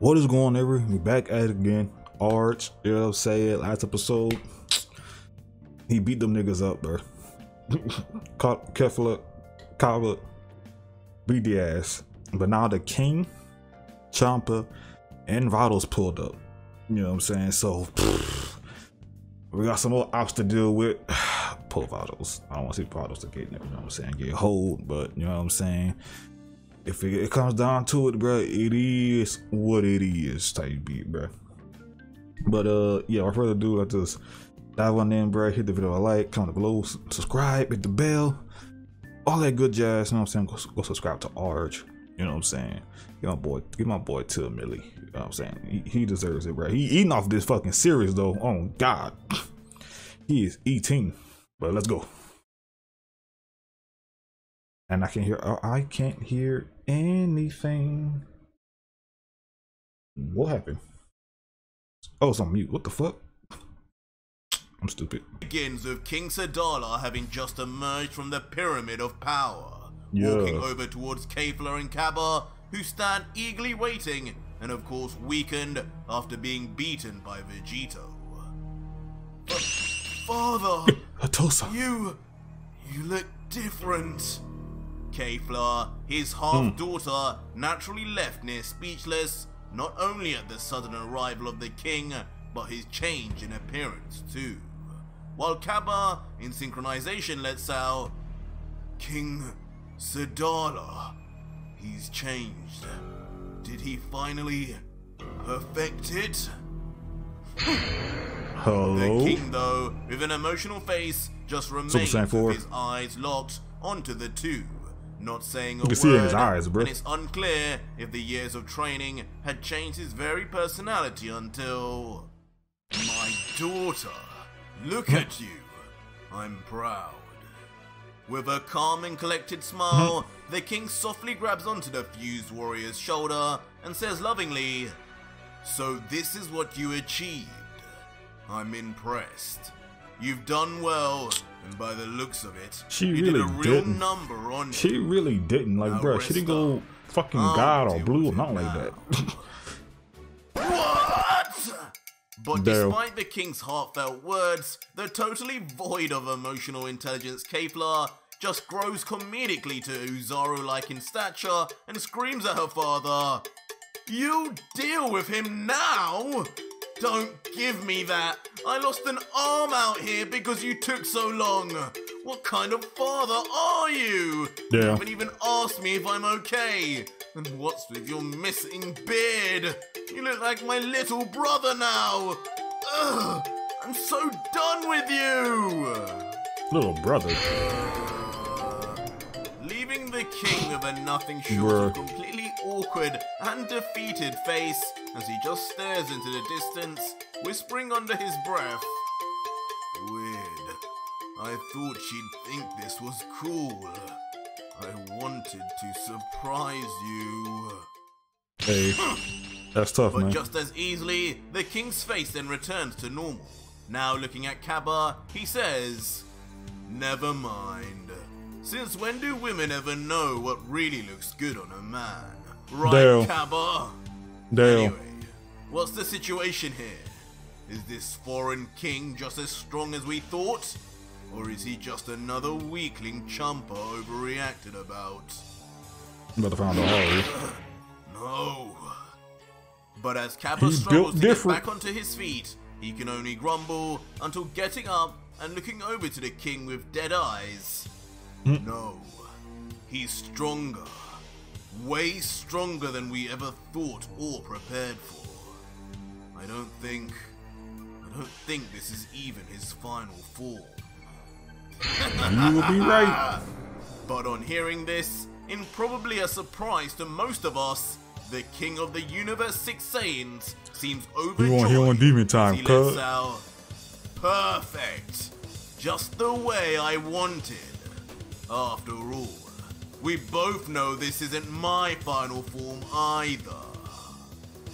What is going on, everyone? We back at it again. Arj, you know I'm saying? Last episode, he beat them niggas up, bro. Kefla, Kaba, beat the ass. But now the King, Champa, and Vados pulled up. You know what I'm saying? So, we got some more ops to deal with. Pull Vados. I don't want to see Vados to get, you know what I'm saying, get hold, but you know what I'm saying? If it, it, comes down to it, bro, it is what it is type beat, bro. But uh, yeah, without further ado, let's just dive on in, bro. Hit the video a like, comment below, subscribe, hit the bell, all that good jazz. You know what I'm saying? Go, go subscribe to Arj. You know what I'm saying? Get my boy, get my boy to Millie. You know what I'm saying? He, he deserves it, bro. He eating off this fucking series though. Oh God, he is eating. But let's go and I can hear uh, I can't hear anything. What happened? Oh, it's on mute. What the fuck? I'm stupid. Begins with King Sadala having just emerged from the Pyramid of Power, yeah. walking over towards Kefla and Kaba, who stand eagerly waiting, and of course weakened after being beaten by Vegito. But, father, Hatosa, you, you look different. Kefla, his half-daughter, naturally left near speechless, not only at the sudden arrival of the king, but his change in appearance too. While Kaba, in synchronization, lets out, King Sadala, he's changed. Did he finally perfect it? Hello? The king, though, with an emotional face, just remains with his eyes locked onto the two not saying a you can word, see it in his eyes, bro. and it's unclear if the years of training had changed his very personality until... My daughter, look at you. I'm proud. With a calm and collected smile, the king softly grabs onto the fused warrior's shoulder and says lovingly, So this is what you achieved. I'm impressed. You've done well, and by the looks of it, she really did not number on She really didn't. Like, bro, she didn't go fucking god or blue or nothing like that. what? But despite the king's heartfelt words, the totally void of emotional intelligence Kefla just grows comedically to Oozaru-like in stature and screams at her father, You deal with him now? Don't give me that. I lost an arm out here because you took so long. What kind of father are you? Yeah. You haven't even asked me if I'm okay. And what's with your missing beard? You look like my little brother now. Ugh, I'm so done with you. Little brother. Leaving the king with a nothing short of completely awkward and defeated face as he just stares into the distance, whispering under his breath. Weird. I thought she'd think this was cool. I wanted to surprise you. Hey, that's tough, but man. just as easily, the king's face then returns to normal. Now looking at Kaba, he says, Never mind. Since when do women ever know what really looks good on a man? Right, Dale. Kaba? Dale. Anyway, what's the situation here? Is this foreign king just as strong as we thought? Or is he just another weakling Champa overreacted about? I'm about to find out. no. But as Kaba struggles to different. get back onto his feet, he can only grumble until getting up and looking over to the king with dead eyes. Mm. No, he's stronger. Way stronger than we ever thought or prepared for. I don't think... I don't think this is even his final form. you will be right. But on hearing this, in probably a surprise to most of us, the king of the universe six Saiyans seems overjoyed. You want, he want demon time, cuz. Perfect. Just the way I wanted. After all, we both know this isn't my final form either.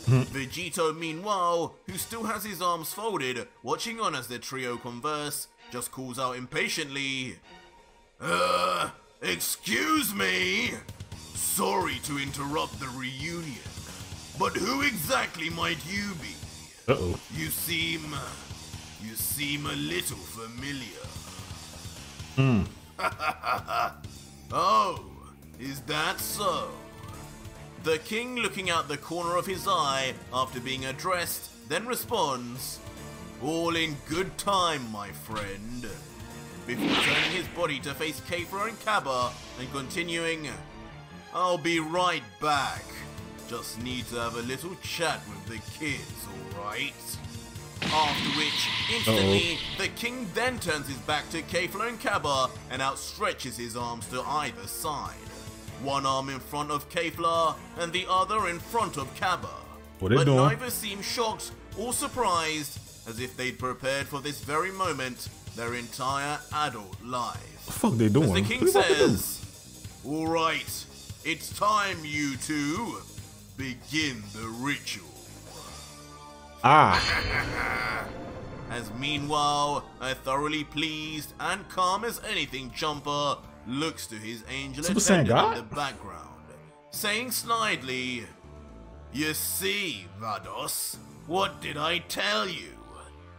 Hmm. Vegito, meanwhile, who still has his arms folded, watching on as the trio converse, just calls out impatiently, Uh, excuse me? Sorry to interrupt the reunion, But who exactly might you be? Uh oh. You seem. You seem a little familiar. Hmm. oh, is that so? The king, looking out the corner of his eye after being addressed, then responds, All in good time, my friend. Before turning his body to face Kefla and Kaba and continuing, I'll be right back. Just need to have a little chat with the kids, alright? After which, instantly, Uh-oh. the king then turns his back to Kefla and Kaba and outstretches his arms to either side. One arm in front of Kefla and the other in front of Kaba. What but doing? neither seem shocked or surprised, as if they'd prepared for this very moment their entire adult lives. What the fuck they doing? As the king says, Alright, it's time you two begin the ritual. Ah. as meanwhile, a thoroughly pleased and calm as anything Champa looks to his angel Super attendant in the background, saying snidely, You see, Vados, what did I tell you?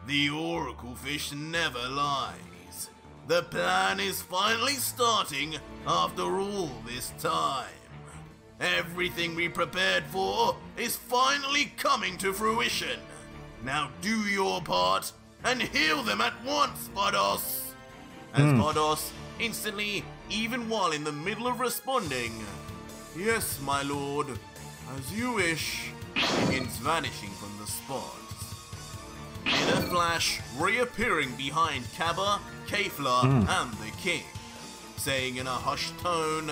The Oracle Fish never lies. The plan is finally starting after all this time. Everything we prepared for is finally coming to fruition. Now do your part and heal them at once, Vados! As mm. Vados instantly, even while in the middle of responding, Yes, my lord, as you wish, begins vanishing from the spot. In a flash, reappearing behind Kaba, Kefla, mm. and the king, saying in a hushed tone,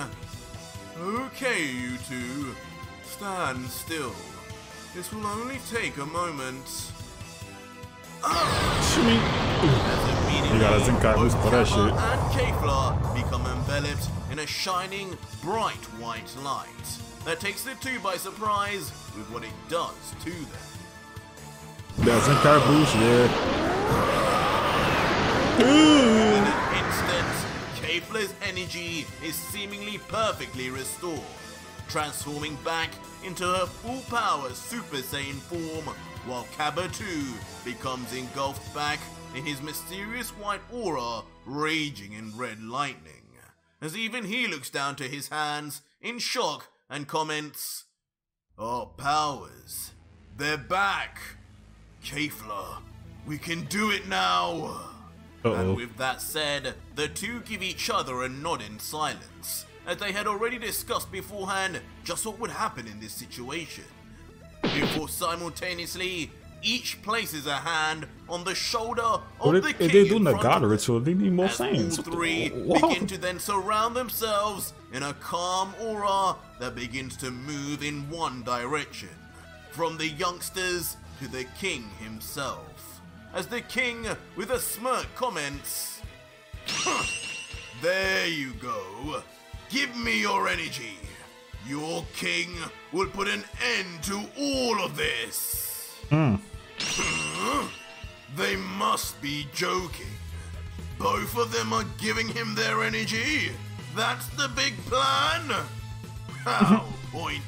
Okay, you two, stand still. This will only take a moment. Shimmy. You gotta think I was for that shit. and enveloped in a shining, bright white light that takes the two by surprise with what it does to them. That's a caboose, yeah. In an instant, Kefla's energy is seemingly perfectly restored, transforming back into her full power Super Saiyan form while Kaba 2 becomes engulfed back in his mysterious white aura raging in red lightning, as even he looks down to his hands in shock and comments, Our powers, they're back! Kefla, we can do it now! Uh -oh. And with that said, the two give each other a nod in silence, as they had already discussed beforehand just what would happen in this situation before simultaneously each places a hand on the shoulder of well, the king. If they do Nagata ritual, they need more saints. All three begin to then surround themselves in a calm aura that begins to move in one direction, from the youngsters to the king himself. As the king, with a smirk, comments, There you go. Give me your energy. Your king will put an end to all of this. Hmm. They must be joking. Both of them are giving him their energy. That's the big plan. How pointless.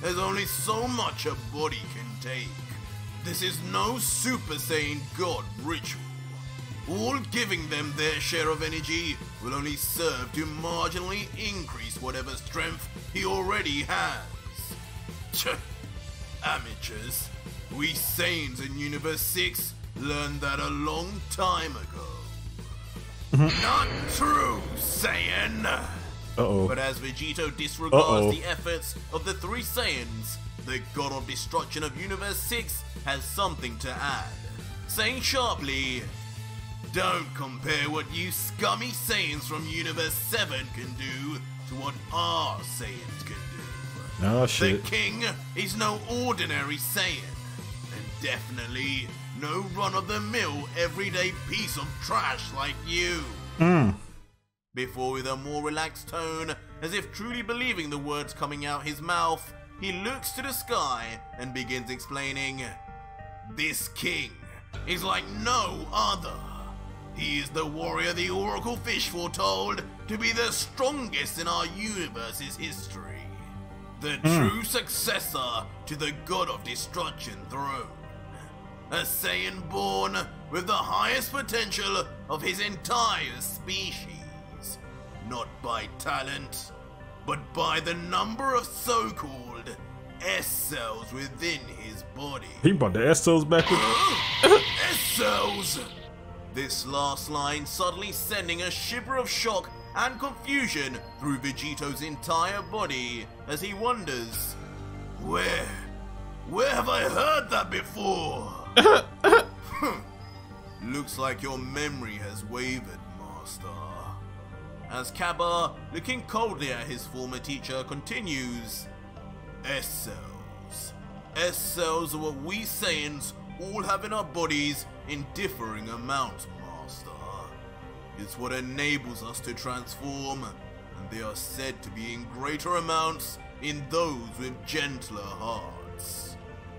There's only so much a body can take. This is no Super Saiyan God ritual. All giving them their share of energy will only serve to marginally increase whatever strength he already has. Amateurs. We Saiyans in Universe 6 learned that a long time ago. Mm-hmm. Not true, Saiyan! Uh-oh. But as Vegito disregards Uh-oh. the efforts of the three Saiyans, the God of Destruction of Universe 6 has something to add, saying sharply, Don't compare what you scummy Saiyans from Universe 7 can do to what our Saiyans can do. Oh, shit. The King is no ordinary Saiyan, and definitely no run-of-the-mill everyday piece of trash like you. Hmm. Before, with a more relaxed tone, as if truly believing the words coming out his mouth, he looks to the sky and begins explaining, This king is like no other. He is the warrior the Oracle Fish foretold to be the strongest in our universe's history. the true successor to the God of Destruction throne. A Saiyan born with the highest potential of his entire species. Not by talent, but by the number of so-called S cells within his body. He brought the S cells back. S cells! This last line suddenly sending a shiver of shock and confusion through Vegito's entire body as he wonders, Where? Where have I heard that before? Hmm. Looks like your memory has wavered, Master. As Kaba, looking coldly at his former teacher, continues, S cells. S cells are what we Saiyans all have in our bodies in differing amounts, Master. It's what enables us to transform, and they are said to be in greater amounts in those with gentler hearts.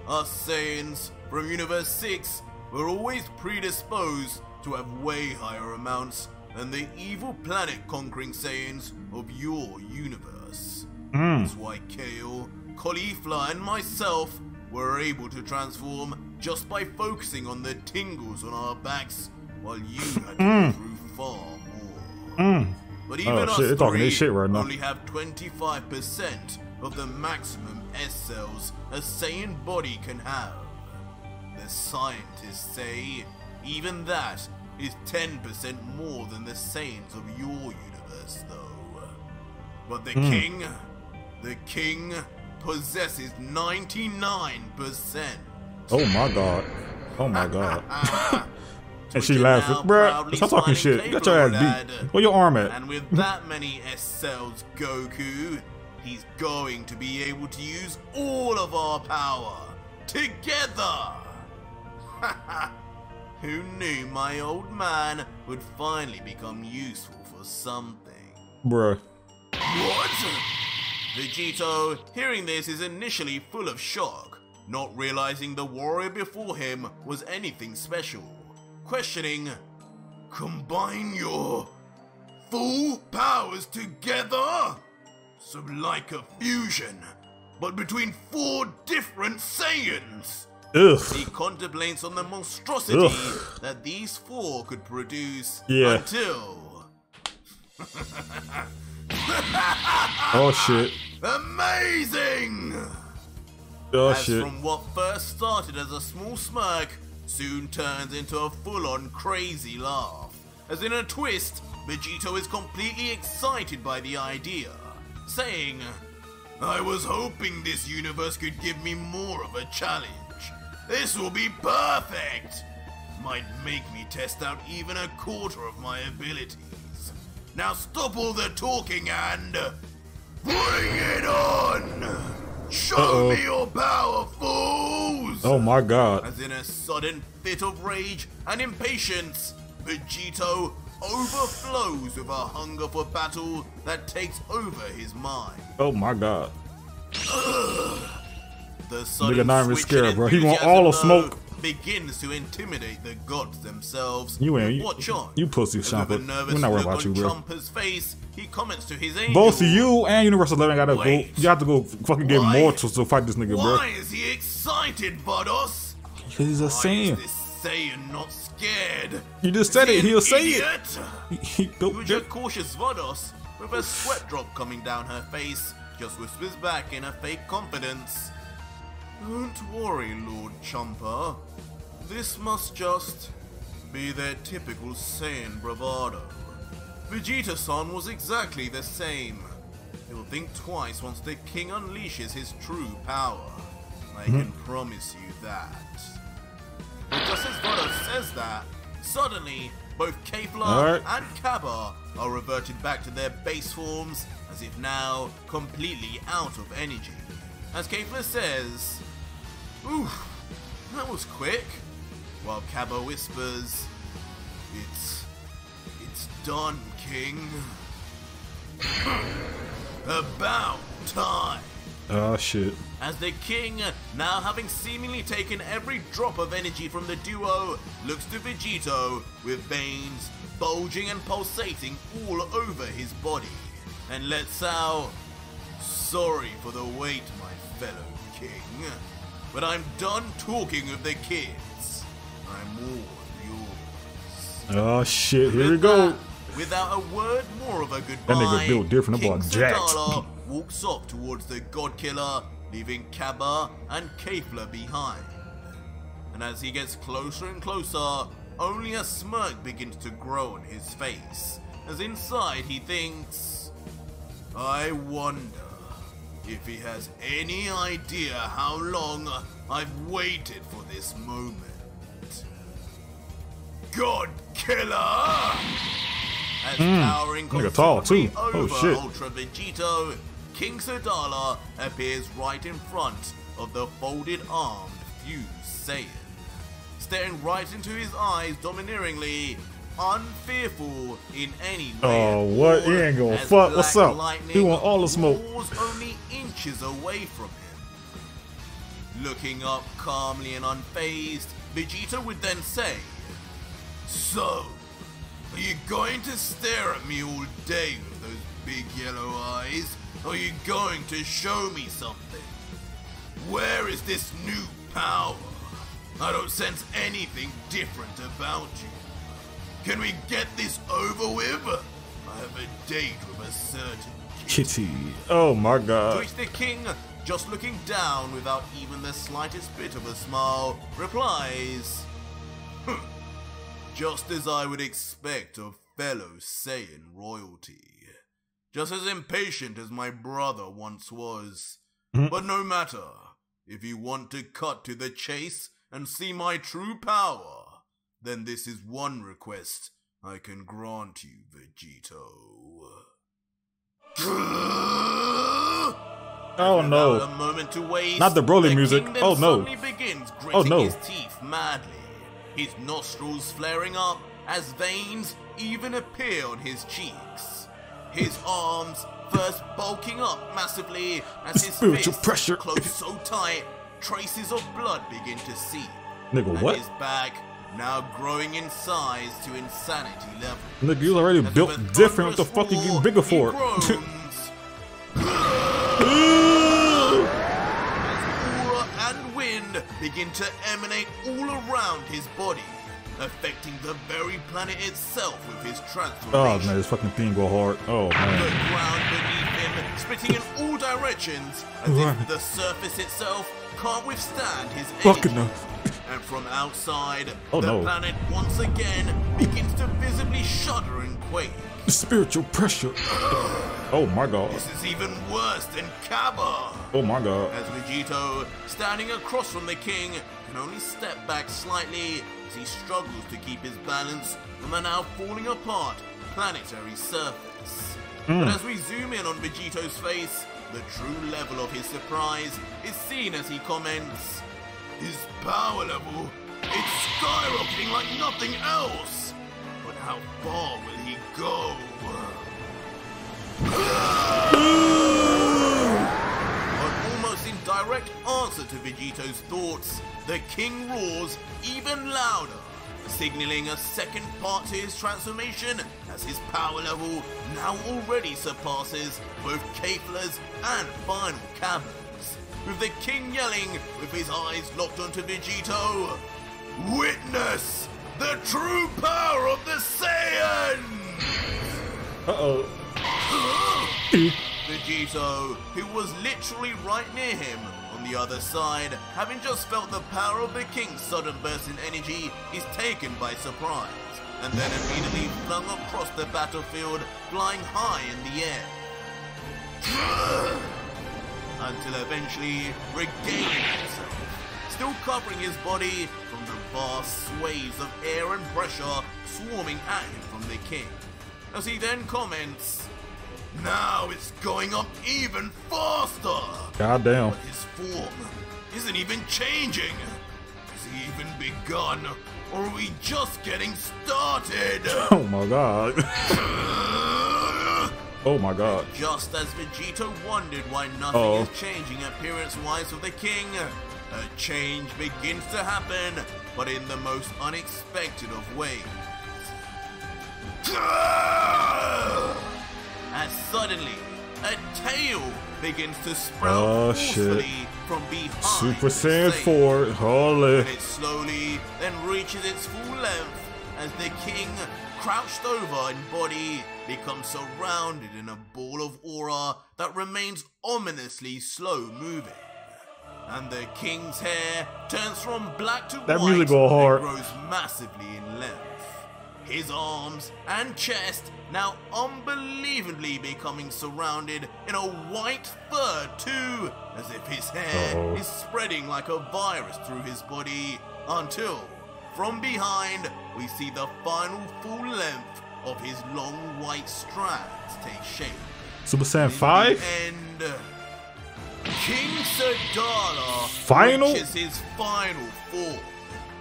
Us Saiyans from Universe 6 were always predisposed to have way higher amounts than the evil planet conquering Saiyans of your universe. Hmm. That's why Kale, Caulifla, and myself were able to transform just by focusing on the tingles on our backs, while you had to hmm. go through far more. Hmm. But oh, even Oh, us shit, three shit right now. only have 25% of the maximum S cells a Saiyan body can have. The scientists say even that is 10% more than the Saiyans of your universe, though. But the hmm. king, the king possesses 99%. Oh my god. Oh my god. and she now, Bruh, stop talking shit. You got your ass beat. Where your arm at? And with that many S cells, Goku, he's going to be able to use all of our power together. Who knew my old man would finally become useful for something? Bruh. What? Vegito, hearing this, is initially full of shock, not realizing the warrior before him was anything special. Questioning, combine your full powers together? So, like a fusion, but between four different Saiyans. He contemplates on the monstrosity Ugh. that these four could produce Yeah. until. Oh shit. Amazing! Oh As shit. from what first started as a small smirk, soon turns into a full on crazy laugh. As in a twist, Vegito is completely excited by the idea, saying, I was hoping this universe could give me more of a challenge. This will be perfect! Might make me test out even a quarter of my abilities. Now stop all the talking and. Bring it on! Show Uh-oh. me your power, fools! Oh my god. As in a sudden fit of rage and impatience, Vegito overflows with a hunger for battle that takes over his mind. Oh my god. The sudden Nigga not even scared, bro. He want all the smoke. Begins to intimidate the gods themselves. You ain't- you- Watch on. you pussy, As with a Champa. nervous We're not worried about you, bro. Face, he comments to his angel. Both you and Universal 11 gotta Wait. go. You have to go fucking get Why? mortals to fight this nigga, bro. Why is he excited, Vados? Because he's a Why is Saiyan. Saiyan not scared? You just Is said he it. He'll say it. He, he, go, Which get- a cautious Vados, with a sweat drop coming down her face, just whispers back in a fake confidence. Don't worry, Lord Champa. This must just be their typical Saiyan bravado. Vegeta-san was exactly the same. He'll think twice once the king unleashes his true power. I can hmm. promise you that. But just as Vados says that, suddenly both Kefla Alright. and Kaba are reverted back to their base forms, as if now completely out of energy. As Kefla says, Oof, that was quick. While Kaba whispers, It's. it's done, King. About time. Oh shit. As the king, now having seemingly taken every drop of energy from the duo, looks to Vegito with veins bulging and pulsating all over his body, and lets out sorry for the wait, my fellow king, but I'm done talking of the kids. I'm all yours. Oh shit, here we go. Without a word more of a goodbye, that nigga built different, King. Sadala walks off towards the God Killer, leaving Kaba and Kefla behind. And as he gets closer and closer, only a smirk begins to grow on his face, as inside he thinks, I wonder if he has any idea how long I've waited for this moment. God Killer! As towering Hmm. nigga tall, too. considerably Oh, over shit. Ultra Vegito, King Sadala appears right in front of the folded armed fused Saiyan. Staring right into his eyes domineeringly, unfearful in any way. Oh, what? He ain't gonna fuck. What's up? He want all the smoke. only inches away from him. Looking up calmly and unfazed, Vegeta would then say, So, are you going to stare at me all day with those big yellow eyes? Are you going to show me something? Where is this new power? I don't sense anything different about you. Can we get this over with? I have a date with a certain Kitty. Oh my to god. which the king, just looking down without even the slightest bit of a smile, replies, "Huh, Just as I would expect of fellow Saiyan royalty. Just as impatient as my brother once was. Hmm? But no matter. If you want to cut to the chase and see my true power, then this is one request I can grant you, Vegito. Oh no. a moment to waste, Not the Broly the music. Oh, no. begins Oh, no. his teeth madly, his nostrils flaring up as veins even appear on his cheeks. His arms first bulking up massively as his Spiritual pressure. close so tight, traces of blood begin to seep. Nigga, what? his back now growing in size to insanity level. Nigga, you already As built different. What the fuck you getting bigger for? aura and wind begin to emanate all around his body, affecting the very planet itself with his oh man, this fucking thing go hard. Oh man. The ground beneath him splitting in all directions, as if the surface itself can't withstand his Fucking energy. no. And from outside, Oh, the no. planet once again begins to visibly shudder and quake. Spiritual pressure. Oh my god. This is even worse than Kaba. Oh my god. As Vegito, standing across from the king, can only step back slightly as he struggles to keep his balance on the now falling apart planetary surface. But hmm. as we zoom in on Vegito's face, the true level of his surprise is seen as he comments, His power level, it's skyrocketing like nothing else! But how far will he go? But almost in direct answer to Vegito's thoughts, the king roars even louder, signaling a second part to his transformation as his power level now already surpasses both Kefla's and Final Kaba's. With the king yelling with his eyes locked onto Vegito, Witness the true power of the Saiyan! Uh oh. Vegito, who was literally right near him on the other side, having just felt the power of the king's sudden burst in energy, is taken by surprise, and then immediately flung across the battlefield, flying high in the air. Until eventually regaining himself, still covering his body from the vast swathes of air and pressure swarming at him from the king. As he then comments, now it's going up even faster! God damn. But his form isn't even changing! Has he even begun? Or are we just getting started? Oh my god. Oh my god. Just as Vegeta wondered why nothing Uh-oh. is changing appearance-wise for the king, a change begins to happen, but in the most unexpected of ways. As suddenly, a tail begins to sprout Oh, shit. from behind. Super Saiyan Saiyan. 4. Holy. And it slowly then reaches its full length as the king, crouched over in body, becomes surrounded in a ball of aura that remains ominously slow moving. And the king's hair turns from black to That white music go hard. and grows massively in length. His arms and chest now unbelievably becoming surrounded in a white fur too, as if his hair Uh-oh. is spreading like a virus through his body until, from behind, we see the final full length of his long white strands take shape. Super Saiyan 5? the end, King Sadala Final? reaches his final form.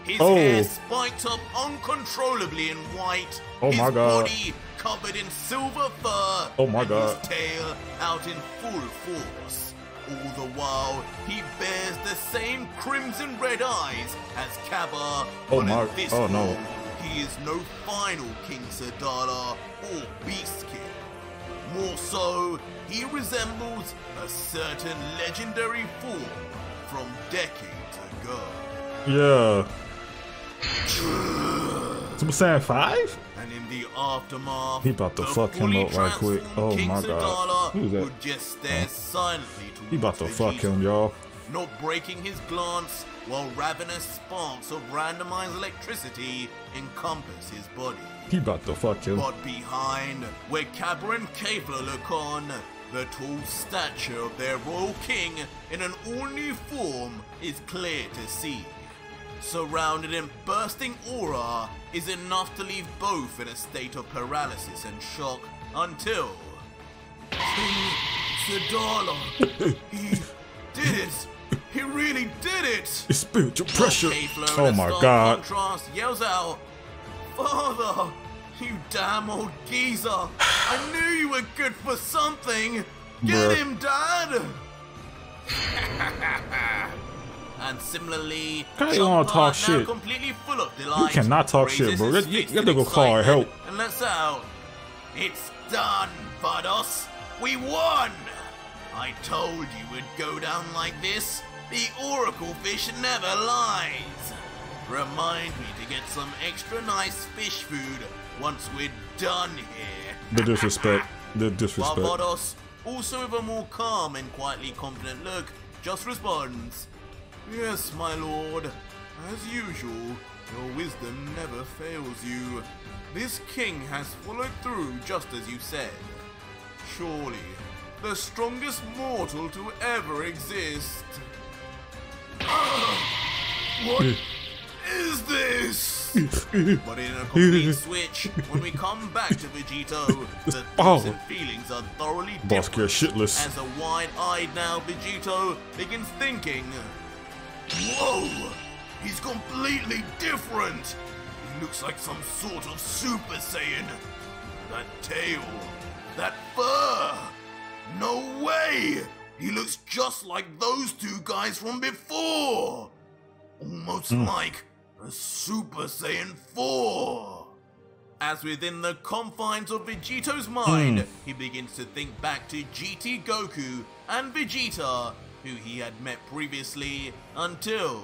His Oh. hair spiked up uncontrollably in white. Oh his my God. body covered in silver fur. Oh my and God. His tail out in full force. All the while, he bears the same crimson red eyes as Kaba. Oh my- oh no. He is no final King Sadala or Beast King. More so, he resembles a certain legendary form from decades ago. Yeah. Super Saiyan 5? And in the aftermath, He about to fuck him up right quick. Oh King my God. Who's that? would just stare silently He about to fuck him, y'all. Not breaking his glance while ravenous sparks of randomized electricity encompass his body. He about to fuck him. But behind, where Kaba and look on, the tall stature of their royal king in an all-new form is clear to see. Surrounded in bursting aura is enough to leave both in a state of paralysis and shock until Sadala, he did it! He really did it! It's spiritual pressure. Kefla, Oh my god. Contrast yells out, Father, you damn old geezer! I knew you were good for something. Get Bruh. him, Dad. and similarly, How you wanna talk shit? completely full of delight, cannot talk shit, bro. You- you have to go call our help. And let's out. It's done, Vados. We won. I told you it'd go down like this. The Oracle fish never lies. Remind me to get some extra nice fish food once we're done here. The disrespect. The disrespect. Vados, also with a more calm and quietly confident look, just responds, Yes, my lord. As usual, your wisdom never fails you. This king has followed through just as you said. Surely, the strongest mortal to ever exist. What eh. is this? Eh, eh. But in a complete switch, when we come back to Vegito, the thoughts Oh. and feelings are thoroughly Boss different. care shitless. As a wide-eyed now Vegito begins thinking, Whoa! He's completely different! He looks like some sort of Super Saiyan. That tail, that fur! No way! He looks just like those two guys from before! Almost hmm. like a Super Saiyan 4! As within the confines of Vegito's hmm. mind, he begins to think back to GT Goku and Vegeta, who he had met previously, until.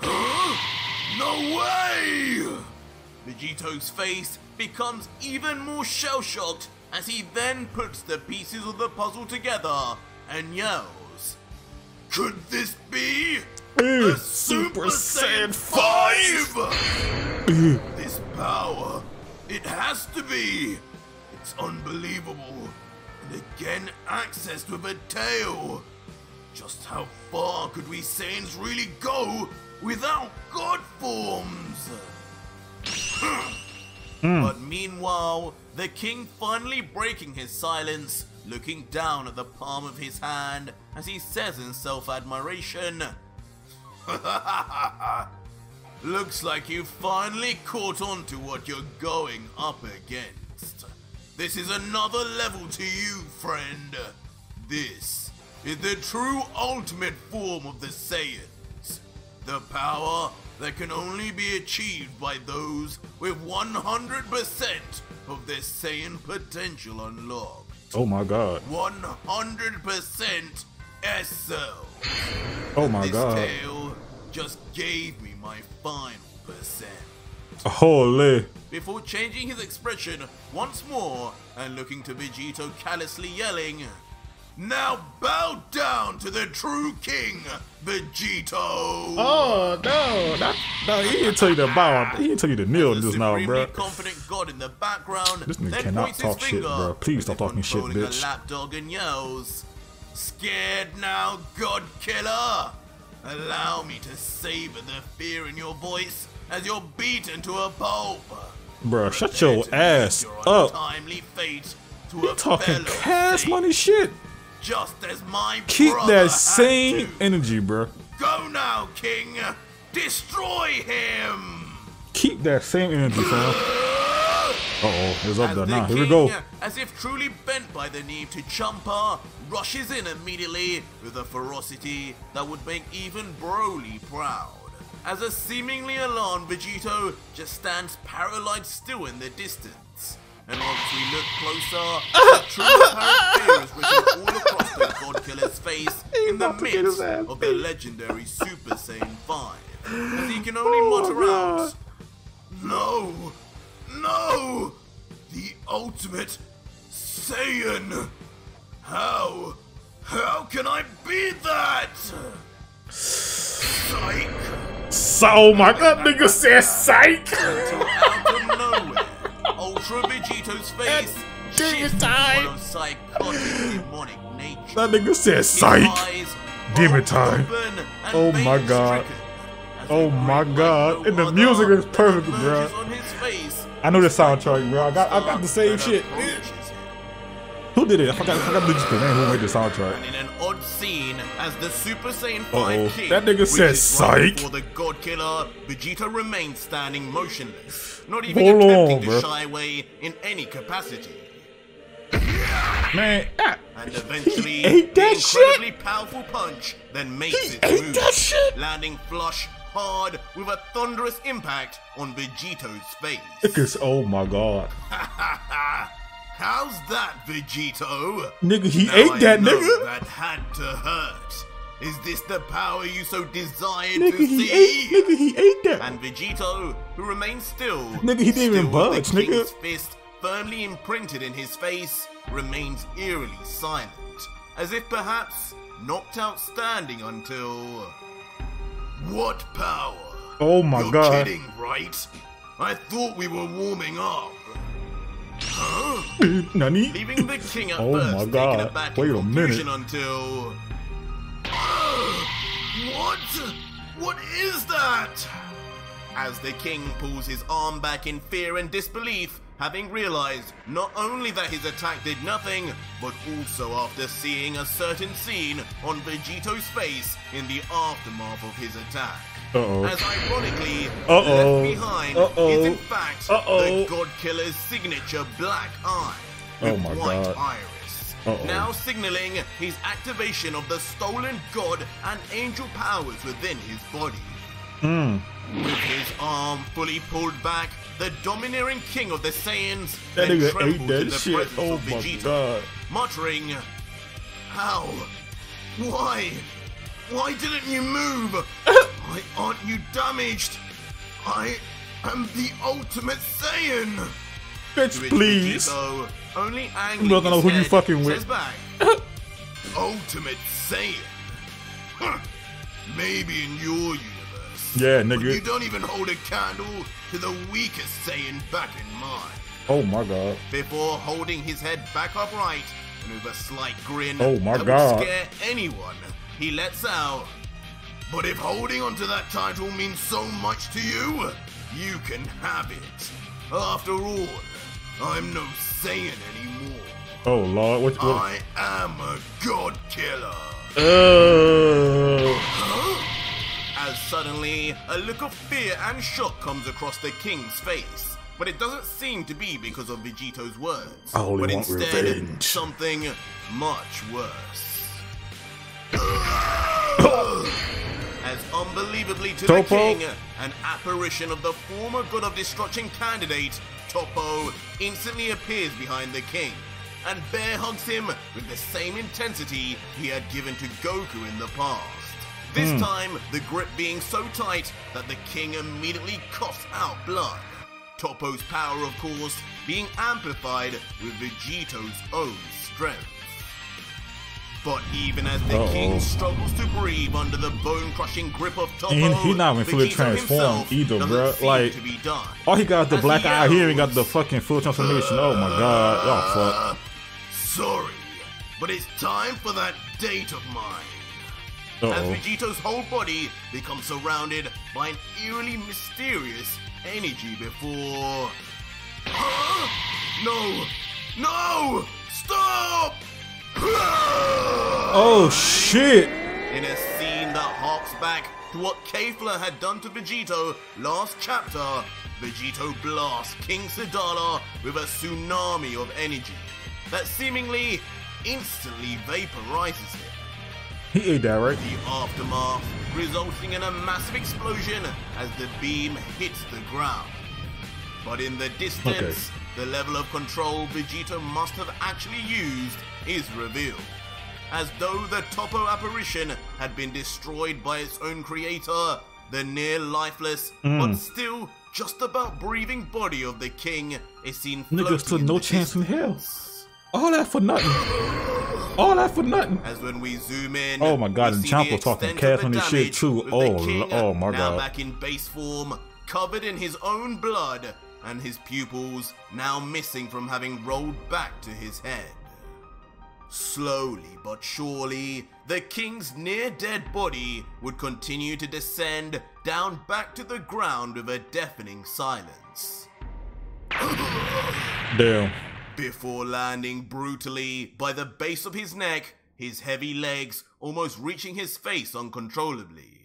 no way! Vegito's face becomes even more shell shocked as he then puts the pieces of the puzzle together and yells, Could this be Ew, a eh, Super Saiyan 5? Eh. Eh. this power, it has to be. It's unbelievable. And again, accessed with a tail. Just how far could we Saiyans really go without God forms? Mm. But meanwhile, the king finally breaking his silence, looking down at the palm of his hand as he says in self admiration, Looks like you finally caught on to what you're going up against. This is another level to you, friend. This is the true ultimate form of the Saiyans. The power that can only be achieved by those with 100% of their Saiyan potential unlocked. Oh my god. 100% S cells. Oh my god. this god. tail just gave me my final percent. Holy. Before changing his expression once more and looking to Vegito callously yelling, Now bow down to the true king, Vegito! Oh no, that, no, he didn't tell you to bow. He didn't tell you to kneel just now, bro. confident god in the background This nigga cannot talk shit, bro. Please stop talking shit, bitch. Lapdog and yells, "Scared now, God Killer! Allow me to savor the fear in your voice as you're beaten to a pulp." Bro, shut your ass your up. fate to talking cash money shit? Just as my Keep that same energy, bro. Go now, King! Destroy him! Keep that same energy, fam. Uh oh, it's up As there the now. Here we go. As if truly bent by the need to Champa, rushes in immediately with a ferocity that would make even Broly proud. As a seemingly alarmed Vegito just stands paralyzed still in the distance. And once we look closer, the true apparent fear is written all across the God Killer's face in the about to get his midst of the legendary Super Saiyan 5. As he can only Oh, mutter out, no! No! The ultimate Saiyan! How? How can I be that? Psych! So, oh my god, nigga says psych. Out of nowhere, Vegito's face Demon shifts time. to one of psychotic demonic nature. That nigga said His psych. Demon time. Oh my God. Oh my God. And the music is perfect, bro. on his face I know the soundtrack, bro. I got, I got the same that shit. Who did it? I forgot, I forgot the name who made the soundtrack. And in an odd scene, as the Super Saiyan 5 Uh-oh. King, That nigga said psych. before the God Killer, Vegeta remains standing motionless, not even Hold attempting on, to bro. shy away in any capacity. Man, ah, And eventually, he ate the that incredibly shit. powerful punch then makes He its move, that shit. landing flush, hard, with a thunderous impact on Vegito's face. Niggas, oh my god. How's that, Vegito? Nigga, he Now ate I that, know nigga. That had to hurt. Is this the power you so desired Nigga, to he see? ate, nigga, he ate that. And Vegito, who remains still, Nigga, he didn't even budge, the nigga. king's fist firmly imprinted in his face, remains eerily silent, as if perhaps knocked out standing until. What power? Oh my You're god. kidding, right? I thought we were warming up. Nani? Leaving the king at Oh first, my God. aback Wait a confusion until. what? What is that? As the king pulls his arm back in fear and disbelief, having realized not only that his attack did nothing, but also after seeing a certain scene on Vegito's face in the aftermath of his attack. Uh-oh. As ironically, Uh-oh. left behind Uh-oh. is in fact the God Killer's signature black eye Oh my white God. iris. Uh-oh. Now signaling his activation of the stolen God and angel powers within his body. Mm. With his arm fully pulled back, the domineering king of the Saiyans That then trembled in the shit. presence Oh of Vegeta, muttering, How? Why? Why didn't you move? Why aren't you damaged? I am the ultimate Saiyan! Bitch, please. Vegito, only angry don't know who you fucking with. Ultimate Saiyan? Huh. Maybe in your universe. Yeah, But you don't even hold a candle to the weakest Saiyan back in mine. Oh my god. Before holding his head back upright and with a slight grin Oh my that God. would scare anyone, he lets out. But if holding onto that title means so much to you, you can have it. After all, I'm no Saiyan anymore. Oh lord, what? what? I am a God Killer. Uh, As suddenly, a look of fear and shock comes across the king's face. But it doesn't seem to be because of Vegito's words. I only but want instead, revenge. something much worse. As unbelievably to Toppo? the king, an apparition of the former god of destruction candidate, Toppo, instantly appears behind the king. and bear hugs him with the same intensity he had given to Goku in the past. This Hmm. time, the grip being so tight that the king immediately coughs out blood. Toppo's power, of course, being amplified with Vegito's own strength. But even as the Uh-oh. king struggles to breathe under the bone-crushing grip of Toppo, And he not even fully transformed either, seem Like, to be done. All he got is the As black he eye. He ain't got the fucking full transformation. Oh my god. Oh fuck. Sorry, but it's time for that date of mine. Uh As oh. Vegito's whole body becomes surrounded by an eerily mysterious energy before. Huh? No! No! Stop! Oh shit. In a scene that harks back to what Kefla had done to Vegito last chapter, Vegito blasts King Sadala with a tsunami of energy that seemingly instantly vaporizes him. He ate that right. The aftermath resulting in a massive explosion as the beam hits the ground. But in the distance, the level of control Vegeta must have actually used is revealed. As though the Toppo apparition had been destroyed by its own creator, the near lifeless, hmm. but still just about breathing body of the king is seen floating. Nigga stood no chance in hell. All that for nothing. All that for nothing. As when we zoom in, Oh my God, and Champa talking cash on this shit too. Oh, oh my now God. back in base form, covered in his own blood, and his pupils now missing from having rolled back to his head. Slowly but surely, the king's near dead body would continue to descend down back to the ground with a deafening silence. Damn. before landing brutally by the base of his neck, his heavy legs almost reaching his face uncontrollably.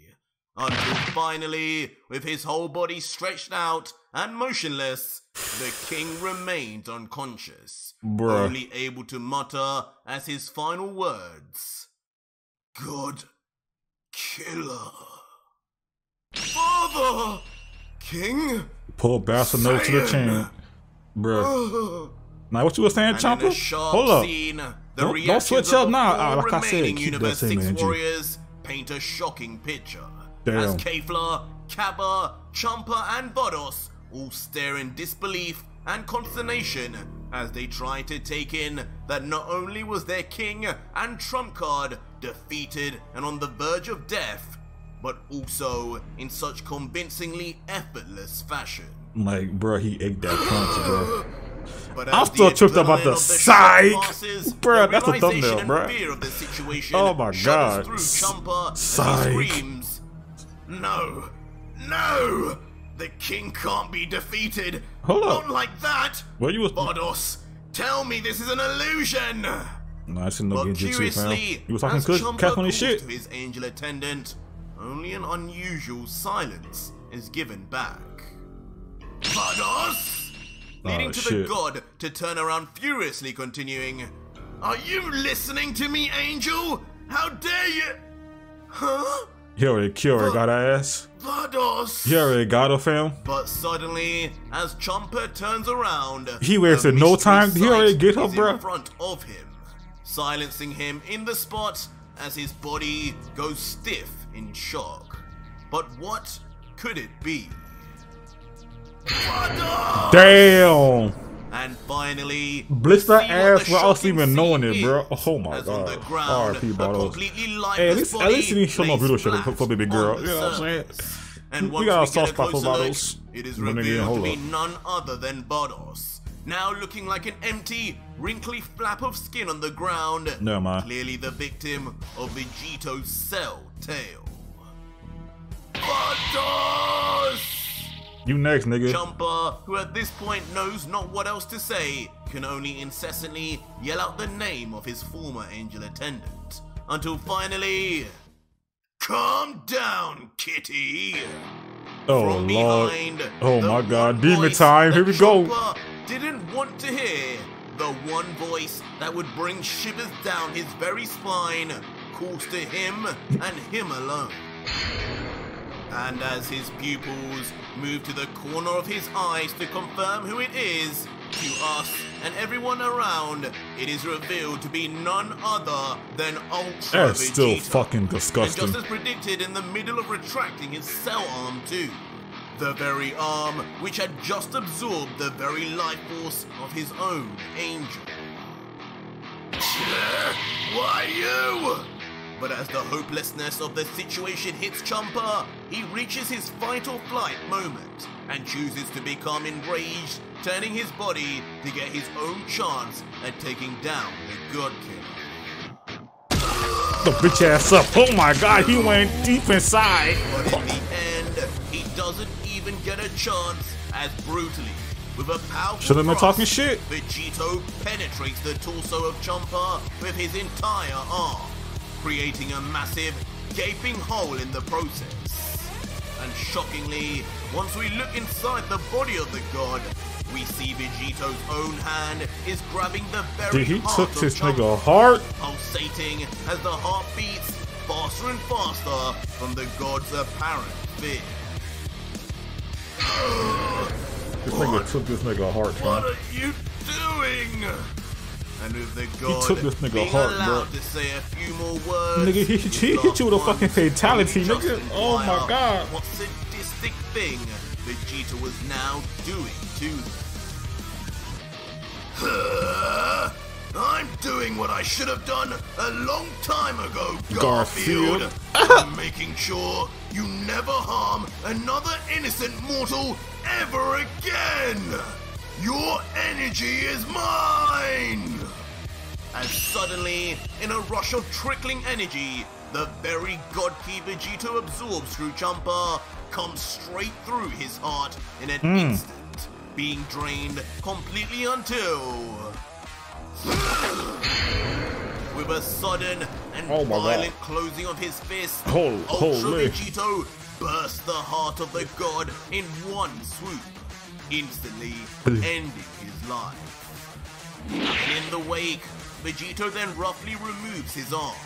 Until finally, with his whole body stretched out and motionless, the king remained unconscious, Bruh. only able to mutter as his final words God Killer. Father! King? Pull bastard nose to the chain. Bruh. Now what you were saying, Champa? Hold up. scene, Don't- don't switch up now. Uh, like I said, keep that same energy. warriors paint a shocking picture. Damn. As Kefla, Kaba, Champa, and Vados all stare in disbelief and consternation as they try to take in that not only was their king and trump card defeated and on the verge of death, but also in such convincingly effortless fashion. Like, bruh, he ate that punch, bro. But I'm still tripped up about the shock psych. passes, Bruh, the that's a thumbnail, bruh. fear of the situation Oh my God. through S- Champa as psych. "No, no! The king can't be defeated. Hold up. Not like that. Well, you was. Vados, tell me this is an illusion." I no But Genjutsu, fam. curiously, You was talking good on his shit. to his angel attendant, only an unusual silence is given back. Vados! Ah, leading Oh, to shit. the god to turn around furiously, continuing, Are you listening to me, angel? How dare you? Huh? He already got her ass. Vados! He already got her, fam. But suddenly, as Champa turns around, He wasted no time. He already get her, bro. in front of him, silencing him in the spot as his body goes stiff in shock. But what could it be? Vados! Damn. And finally, Blister see ass without even knowing it, bro. Oh my as on the god. a Bottles. Hey, at least, at least he didn't show no video shit for baby girl. You know what I'm saying? And We got a soft spot for Bottles. it is revealed to be none other than Vados. Now looking like an empty, wrinkly flap of skin on the ground. No, mind. Clearly the victim of Vegito's cell tail. Vados! You next, nigga. Jumper, who at this point knows not what else to say, can only incessantly yell out the name of his former angel attendant. Until finally. Calm down, kitty! Oh From lord. behind, Oh my god. Demon time. Here we go. Didn't want to hear the one voice that would bring shivers down his very spine calls to him and him alone. And as his pupils move to the corner of his eyes to confirm who it is, To us and everyone around, it is revealed to be none other than Ultra That's still Vegeta. fucking And disgusting. just as predicted, in the middle of retracting his cell arm too. The very arm which had just absorbed the very life force of his own angel. Why you? But as the hopelessness of the situation hits Champa, he reaches his fight or flight moment and chooses to become enraged, turning his body to get his own chance at taking down the God Killer. The bitch ass up. Oh my god, he went deep inside. But in the end, he doesn't even get a chance as brutally. With a powerful Should've been thrust, talking shit. Vegito penetrates the torso of Champa with his entire arm, creating a massive, gaping hole in the process. And shockingly, once we look inside the body of the god, we see Vegito's own hand is grabbing the very Dude, he heart took of this nigga heart. pulsating as the heart beats faster and faster from the god's apparent fear. This nigga took this nigga heart, What man. are you doing? And with the god took this nigga heart, bro. to say a few more words, Nigga, he- he hit you with a fucking fatality, nigga. Oh my God. What sadistic thing Vegeta was now doing to them. I'm doing what I should have done a long time ago, Garfield. Garfield. I'm making sure you never harm another innocent mortal ever again. Your energy is mine. And suddenly, in a rush of trickling energy, the very God Ki Vegito absorbs through Champa comes straight through his heart in an Hmm. instant, being drained completely until. With a sudden and Oh my God. violent closing of his fist, Hol- Ultra. Vegito bursts the heart of the god in one swoop, instantly ending his life. And in the wake, Vegito then roughly removes his arm,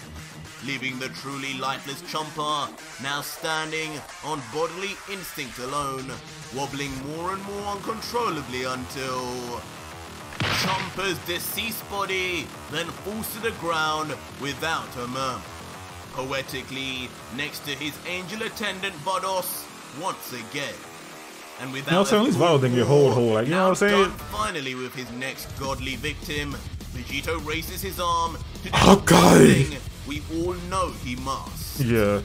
leaving the truly lifeless Champa now standing on bodily instinct alone, wobbling more and more uncontrollably until Champa's deceased body then falls to the ground without a murmur. Poetically, next to his angel attendant Vados once again. And without You know what I'm saying? At least a Vado didn't get hold hold, like, you know what I'm saying? Finally, with his next godly victim, Vegito raises his arm to do Oh, the we all know he must. Yeah.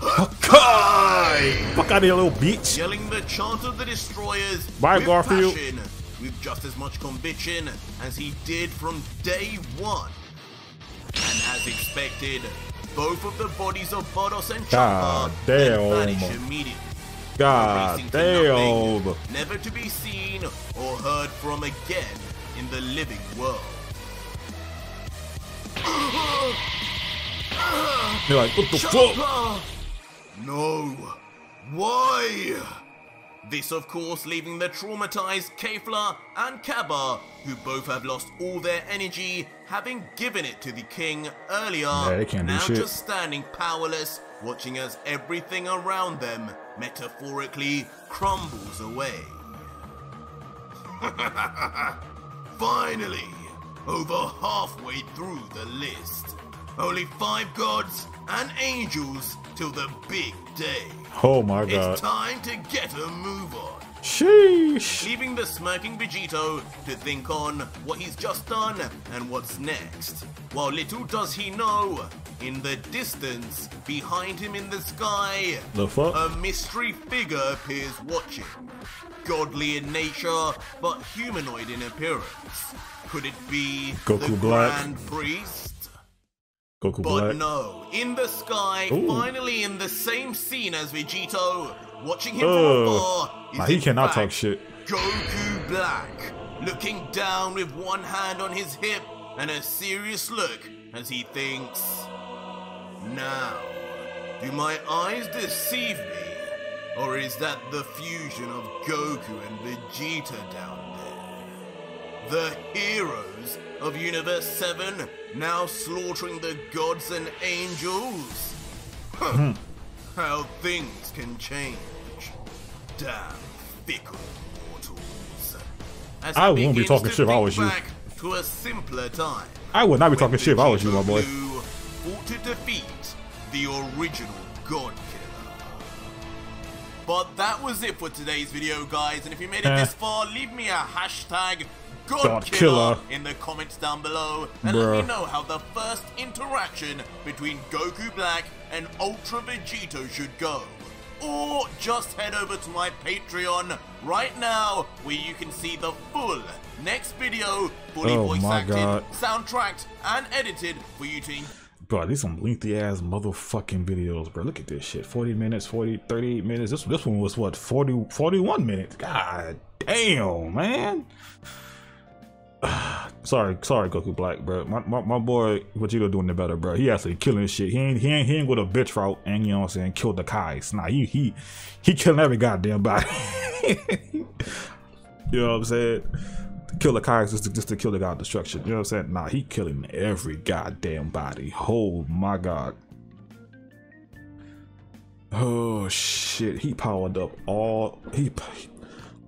Kai! Fuck out of here, little bitch. Yelling the chant of the destroyers Bye, with Garfield. passion, with just as much conviction as he did from day one. And as expected, both of the bodies of Vados and God Chopper then damn. vanish immediately. God to nothing, damn. never to be seen or heard from again in the living world. You're like, what the fuck? No. Why? This, of course, leaving the traumatized Kefla and Kaba, who both have lost all their energy, having given it to the king earlier, Yeah, they can't do now just standing powerless, watching as everything around them metaphorically crumbles away. Finally, over halfway through the list. Only five gods and angels till the big day. Oh my god. It's time to get a move on. Sheesh. Leaving the smirking Vegito to think on what he's just done and what's next. While little does he know, in the distance, behind him in the sky, The fuck? a mystery figure appears watching. Godly in nature, but humanoid in appearance. Could it be Goku the Black. Grand Priest? Goku But Black. no, in the sky, Ooh. finally in the same scene as Vegito, watching him from oh, afar. is Nah, he cannot talk shit. Goku Black, looking down with one hand on his hip and a serious look as he thinks, Now, do my eyes deceive me? Or is that the fusion of Goku and Vegeta down there? The heroes of Universe 7 now slaughtering the gods and angels? Huh. How things can change. Damn fickle mortals. as I wouldn't be talking shit if I was you. To a simpler time. I would not be talking shit if I was you, my boy. Fought to defeat the original God Killer. But that was it for today's video, guys. And if you made it Eh. this far, leave me a hashtag God, God Killer, Killer. in the comments down below, and let me know how the first interaction between Goku Black and Ultra Vegito should go. Or just head over to my Patreon right now, where you can see the full next video, fully Oh voice acted, God. soundtracked, and edited for you to Bro, these some lengthy ass motherfucking videos, bro. Look at this shit. 40 minutes, 40, 38 minutes. This this one was what, 40, 41 minutes. God damn, man. sorry, sorry, Goku Black, bro. My, my, my boy Vegeta doing it better, bro. He actually killing shit. He ain't he ain't he ain't go the bitch route and you know what I'm saying, kill the Kais. Nah, he he he killing every goddamn body. you know what I'm saying? kill the Kais just to, just to kill the god destruction. You know what I'm saying? Nah, he killing every goddamn body. Oh my god. Oh shit. He powered up all he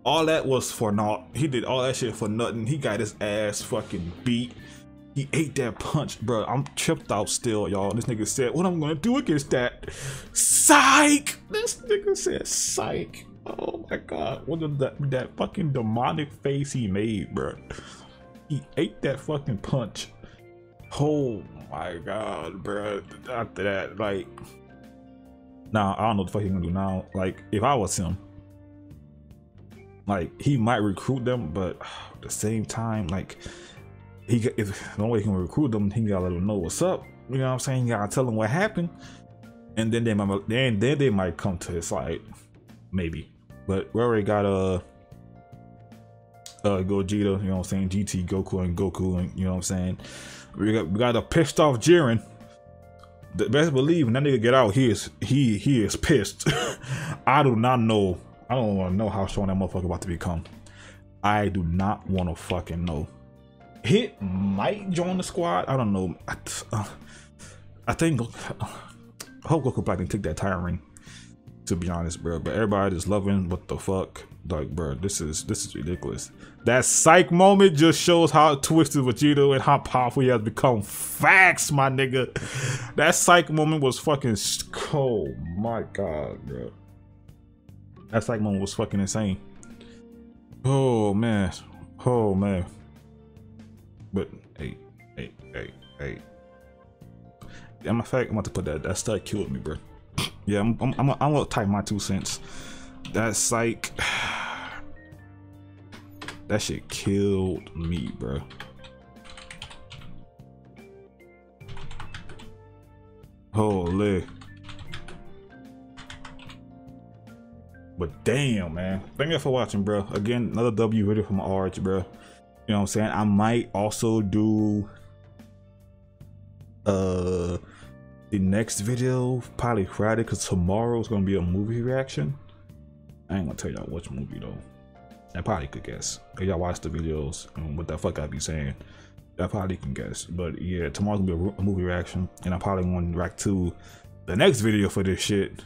all that was for naught. He did all that shit for nothing. He got his ass fucking beat. He ate that punch, bro. I'm tripped out still, y'all. This nigga said, "What I'm gonna do against that?" Psych. This nigga said, "Psych." Oh my god, What is that? That fucking demonic face he made, bro. He ate that fucking punch. Oh my god, bro. After that, like, now I don't know what the fuck he gonna do now. Like, if I was him, like he might recruit them, but at the same time, like he if the only way he can recruit them, he gotta let them know what's up. You know what I'm saying? You gotta tell them what happened, and then they might then then they might come to his side, maybe. But we already got uh uh Gogeta, you know what I'm saying? GT Goku and Goku, and you know what I'm saying? We got we got a pissed off Jiren. The best believe when that nigga get out, he is he he is pissed. I do not know. I don't want to know how strong that motherfucker about to become. I do not want to fucking know. Hit might join the squad. I don't know. I, uh, I think I hope Goku Black can take that tire ring. To be honest, bro, but everybody is loving what the fuck. Like, bro, this is this is ridiculous. That psych moment just shows how twisted Vegeta and how powerful he has become. Facts, my nigga. That psych moment was fucking. Oh my god, bro. That psych moment was fucking insane. Oh man. Oh man. But hey, hey, hey, hey. Yeah, matter fact, I'm about to put that. That stud killed me, bro. Yeah, I'm, I'm, I'm, I'm gonna type my two cents. That psych. That shit killed me, bro. Holy. But damn, man. Thank you for watching, bro. Again, another W video from Arj, bro. You know what I'm saying? I might also do uh the next video probably Friday because tomorrow's gonna be a movie reaction. I ain't gonna tell y'all which movie though. I probably could guess. If y'all watch the videos and what the fuck I be saying, I probably can guess. But yeah, tomorrow's gonna be a, movie reaction, and I probably want to react to the next video for this shit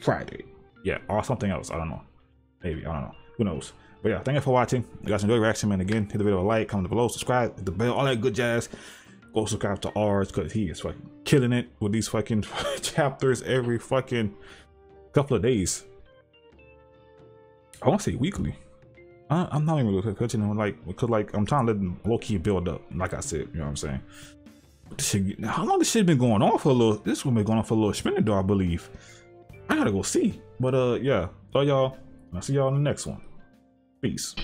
Friday. Yeah, or something else. I don't know. Maybe I don't know. Who knows? But yeah, thank you for watching. You guys enjoy reaction, man. Again, hit the video a like, comment below, subscribe, hit the bell, all that good jazz. Go subscribe to ours because he is fucking killing it with these fucking chapters every fucking couple of days. I want to say weekly. I, I'm not even gonna it on like because like I'm trying to let low key build up. Like I said, you know what I'm saying. This shit, how long this shit been going on for a little? This one been going on for a little spinning though, I believe. I gotta go see. But uh, yeah. So y'all, I'll see y'all in the next one. Peace.